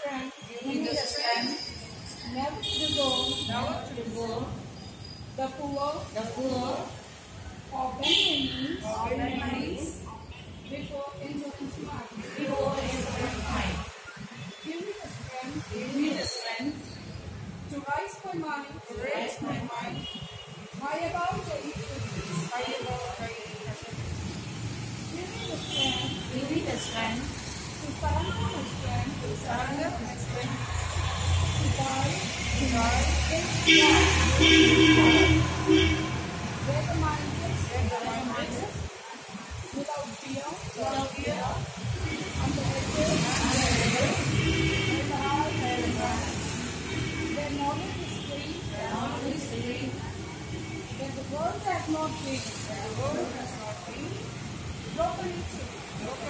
strength. You need the strength never to disown never to disown the poor the poor or knees or knees before insolence mine. before insolent mind. Give me the strength Give me the strength to rise my mind to raise my mind high above the equal. high above the earth. Give me the strength Give me the strength to surrender my strength to surrender my strength world has not been The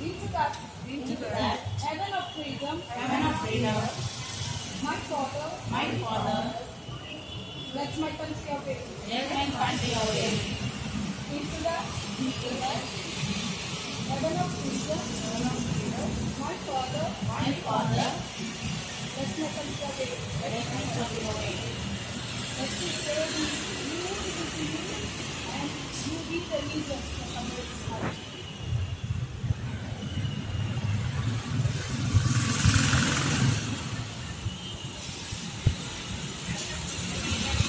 into that into that heaven of freedom heaven of freedom. my Father My Father, lets my country away let my country away into that into that heaven of freedom heaven of freedom. my Father My Father, lets my country away let my country away. let me serve you you to you and you be the reason for somebody's life